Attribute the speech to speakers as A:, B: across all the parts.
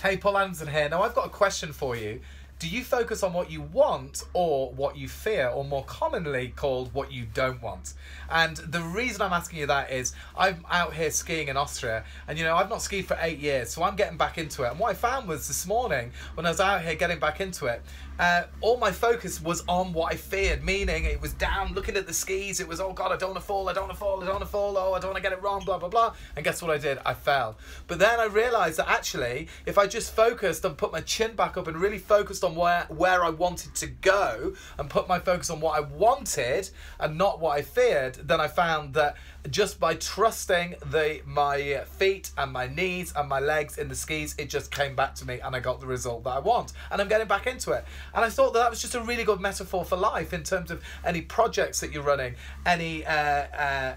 A: Hey, Paul Adamson here. Now, I've got a question for you. Do you focus on what you want or what you fear, or more commonly called what you don't want? And the reason I'm asking you that is I'm out here skiing in Austria, and you know, I've not skied for eight years, so I'm getting back into it. And what I found was this morning, when I was out here getting back into it, uh, all my focus was on what I feared, meaning it was down looking at the skis. It was, oh God, I don't want to fall, I don't want to fall, I don't want to fall, oh, I don't want to get it wrong, blah, blah, blah. And guess what I did? I fell. But then I realized that actually, if I just focused and put my chin back up and really focused on where, where I wanted to go and put my focus on what I wanted and not what I feared, then I found that just by trusting the my feet and my knees and my legs in the skis, it just came back to me and I got the result that I want. And I'm getting back into it. And I thought that, that was just a really good metaphor for life in terms of any projects that you're running, any uh, uh,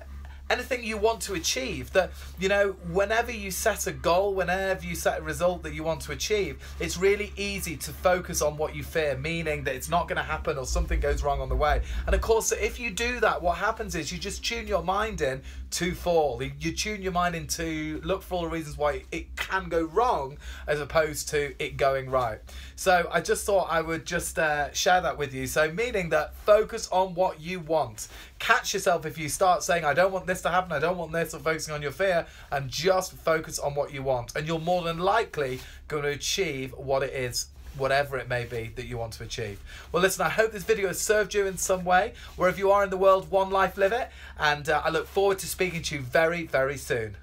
A: anything you want to achieve that you know whenever you set a goal whenever you set a result that you want to achieve it's really easy to focus on what you fear meaning that it's not going to happen or something goes wrong on the way. And of course if you do that what happens is you just tune your mind in to fall. You tune your mind in to look for all the reasons why it can go wrong as opposed to it going right. So i just thought i would just uh, share that with you. So meaning that focus on what you want catch yourself if you start saying i don't want this to happen. I don't want this or focusing on your fear and just focus on what you want. And you're more than likely going to achieve what it is whatever it may be that you want to achieve. Well, listen, I hope this video has served you in some way. Wherever you are in the world, one life, live it. And uh, I look forward to speaking to you very, very soon.